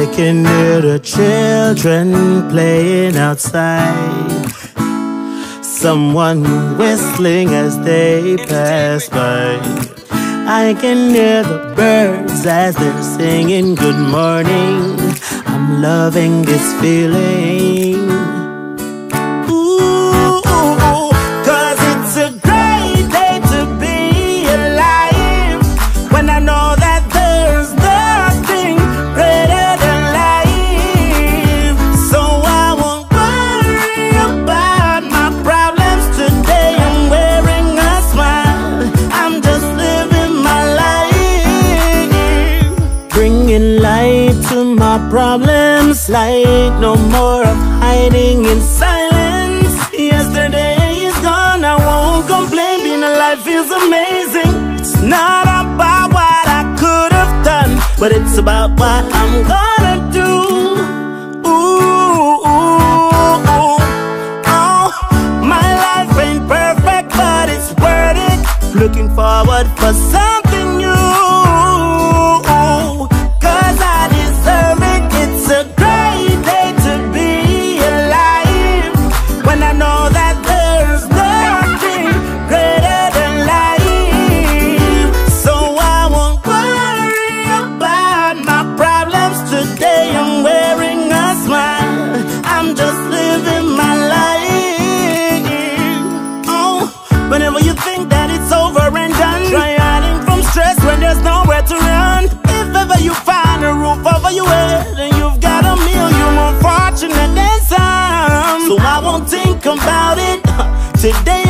I can hear the children playing outside. Someone whistling as they pass by. I can hear the birds as they're singing good morning. I'm loving this feeling. to my problems. Like no more of hiding in silence. Yesterday is gone, I won't complain. Being alive feels amazing. It's not about what I could have done But it's about what I'm gonna do. Looking forward for something think about it. Today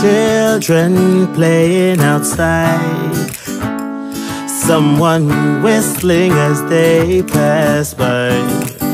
children playing outside. Someone whistling as they pass by.